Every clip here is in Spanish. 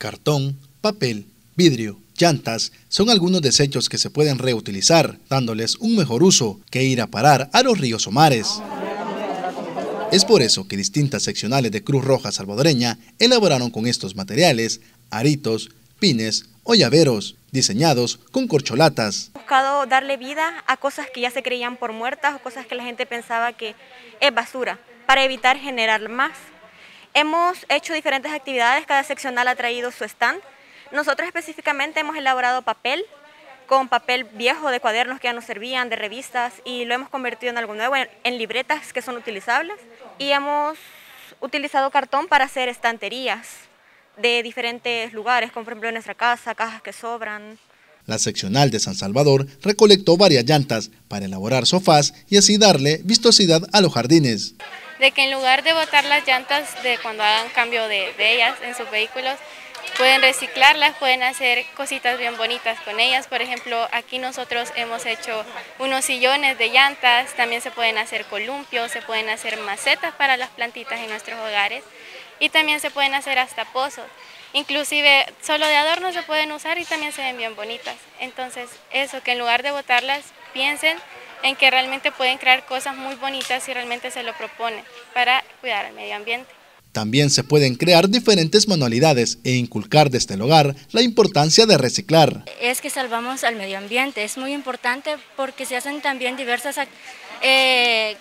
Cartón, papel, vidrio, llantas son algunos desechos que se pueden reutilizar, dándoles un mejor uso que ir a parar a los ríos o mares. Es por eso que distintas seccionales de Cruz Roja Salvadoreña elaboraron con estos materiales aritos, pines o llaveros diseñados con corcholatas. buscado darle vida a cosas que ya se creían por muertas o cosas que la gente pensaba que es basura, para evitar generar más. Hemos hecho diferentes actividades, cada seccional ha traído su stand. Nosotros específicamente hemos elaborado papel, con papel viejo de cuadernos que ya nos servían, de revistas, y lo hemos convertido en algo nuevo, en, libretas que son utilizables. Y hemos utilizado cartón para hacer estanterías de diferentes lugares, como por ejemplo en nuestra casa, cajas que sobran. La seccional de San Salvador recolectó varias llantas para elaborar sofás y así darle vistosidad a los jardines. De que en lugar de botar las llantas de cuando hagan cambio de, ellas en sus vehículos, pueden reciclarlas, pueden hacer cositas bien bonitas con ellas. Por ejemplo, aquí nosotros hemos hecho unos sillones de llantas, también se pueden hacer columpios, se pueden hacer macetas para las plantitas en nuestros hogares y también se pueden hacer hasta pozos. Inclusive solo de adorno se pueden usar y también se ven bien bonitas. Entonces eso, que en lugar de botarlas, piensen en que realmente pueden crear cosas muy bonitas si realmente se lo proponen para cuidar el medio ambiente. También se pueden crear diferentes manualidades e inculcar desde el hogar la importancia de reciclar. Es que salvamos al medio ambiente, es muy importante porque se hacen también diversas eh,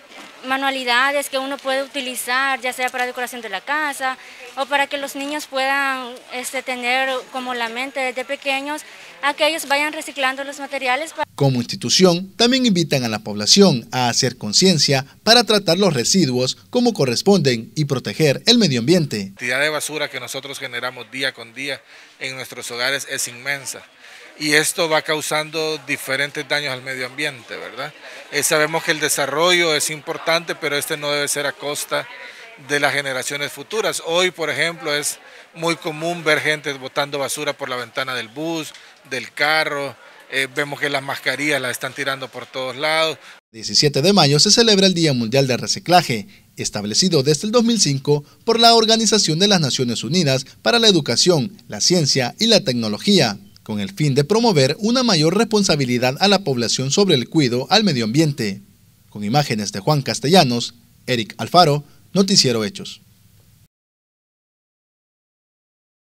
manualidades que uno puede utilizar, ya sea para decoración de la casa o para que los niños puedan este, tener como la mente desde pequeños a que ellos vayan reciclando los materiales. Como institución, también invitan a la población a hacer conciencia para tratar los residuos como corresponden y proteger el medio ambiente. La cantidad de basura que nosotros generamos día con día en nuestros hogares es inmensa y esto va causando diferentes daños al medio ambiente, ¿verdad? Eh, sabemos que el desarrollo es importante, pero este no debe ser a costa de las generaciones futuras. Hoy, por ejemplo, es muy común ver gente botando basura por la ventana del bus, del carro, eh, vemos que las mascarillas las están tirando por todos lados. 17 de mayo se celebra el Día Mundial de Reciclaje, establecido desde el 2005 por la Organización de las Naciones Unidas para la Educación, la Ciencia y la Tecnología con el fin de promover una mayor responsabilidad a la población sobre el cuidado al medio ambiente. Con imágenes de Juan Castellanos, Eric Alfaro, Noticiero Hechos.